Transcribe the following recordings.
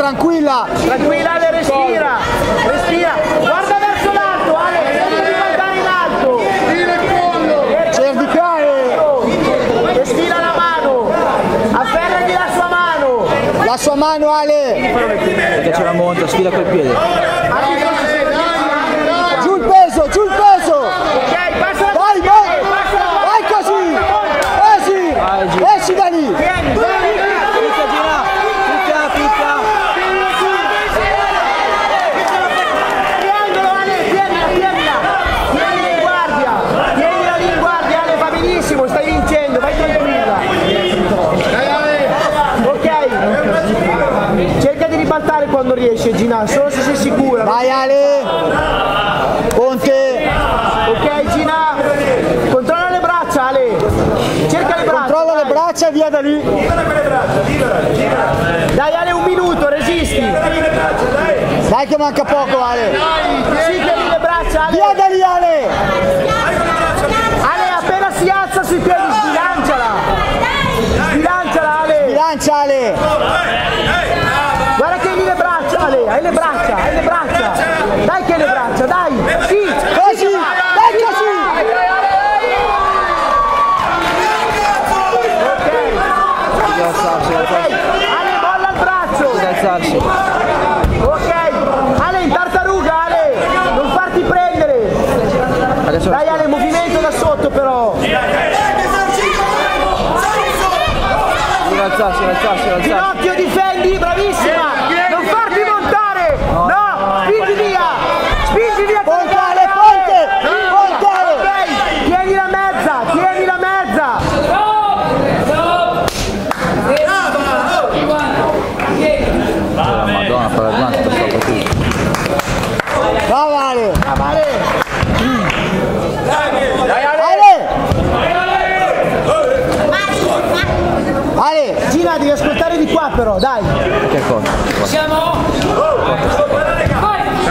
bravissima! Tranquilla Ale, respira! Respira! Guarda verso l'alto Ale! Cerca di guardare in alto! Cervicale! Respira la mano! Afferragli la sua mano! La sua mano Ale! Perché c'è la monta, sfida col piede. Giù il peso, giù il peso! Ok, passa la Vai, vai! Vai così! Così! Esci da lì! Vieni, vieni! Picca, gira! Picca, picca! Triangolo Ale, tienila, tienila! Tienila in guardia! Tienila lì in guardia Ale, va benissimo, stai vincendo, vai tranquilla! Ok! Ribaltare quando riesci Gina, solo se sei sicura. Vai Ale! Ponte! Ok Gina! Controlla le braccia Ale! Cerca le braccia! Controlla le dai. braccia e via da lì! Dai Ale un minuto, resisti! Dai che manca poco Ale! Sì, tieni le braccia Ale! Via da lì! Ale le braccia, hai le braccia! Dai che le braccia, dai! Sì! Così! Dai così! Deve alzarsi, alzarsi. Ale molla il braccio! Alzarsi. Ok! Ale in tartaruga Ale! Non farti prendere! Dai Ale, movimento da sotto però! alzarsi, alzarsi, alzarsi. Ginocchio difendi, bravissima! Montare! No! Spingi via! Spingi via! con Ponte, le Ale, gambe, ponte! Ale! Ponte, Ale! Ok! Tieni la mezza! Tieni la mezza! Madonna, fa la guanta, sta Gina, devi ascoltare di qua però, dai! Che cosa?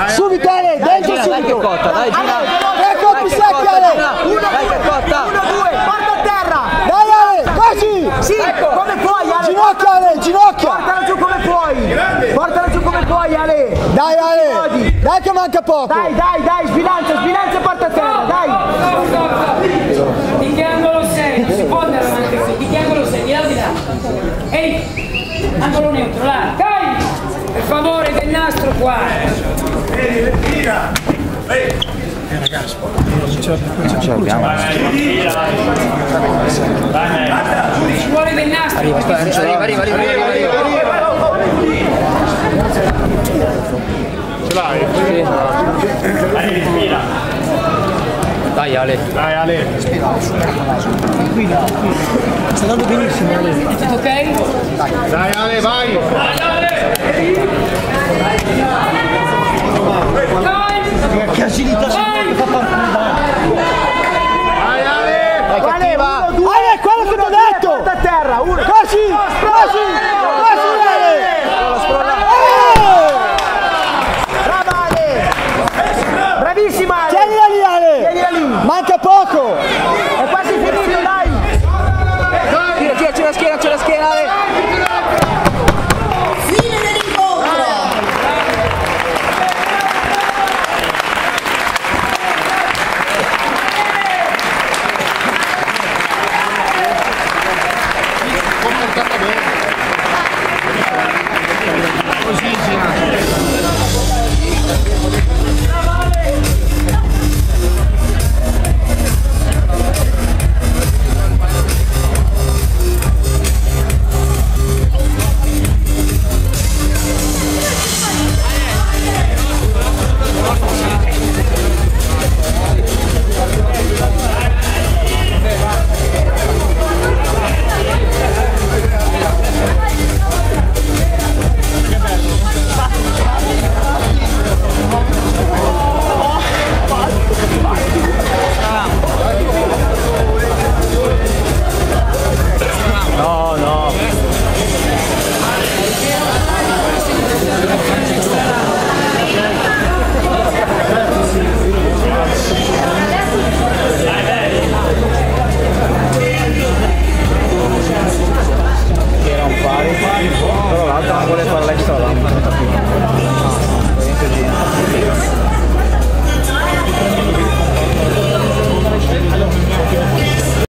Subito Ale! Dentro dai che subito! cotta, dai Gina. Tre colpi secchi Ale! Uno, Dai che cotta. uno, due, porta a terra! Dai Ale! Così! Sì, come puoi Ale! Ginocchio Ale! Ginocchio! Portala giù come puoi! Portala giù come puoi Ale! Dai Ale! Dai che manca poco! Dai, dai, dai, sbilancia, sbilancia e porta a terra, dai! Di che angolo sei? Non si può andare avanti così. Di che angolo sei? Di là di là. Ehi, angolo neutro, là. Dai! Per favore, del nastro qua. Non ce l'abbiamo. Ci vuole del nastro. Arriva, arriva, arriva, arriva, arriva. Dai Ale. Dai Ale. Spirale, Sta andando benissimo Ale. Tutto ok? Dai. Dai Ale, vai. Dai Ale. Dai Ale. Dai.